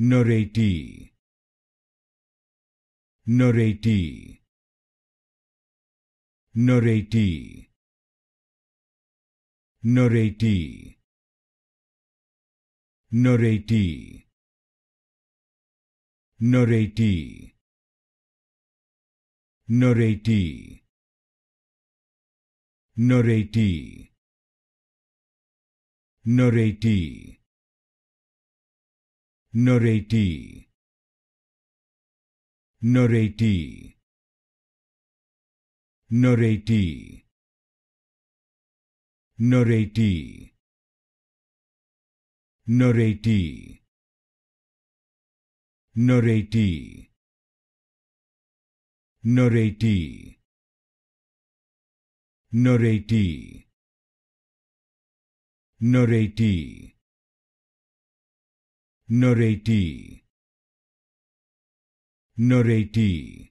Narratee. Narratee. Narratee. Narratee. Narratee. Narratee. Narratee. Narratee. Narratee. Narratee. Narratee. Narratee. Narratee. Narratee. Narratee. Narratee. Narratee. Narratee narratee narratee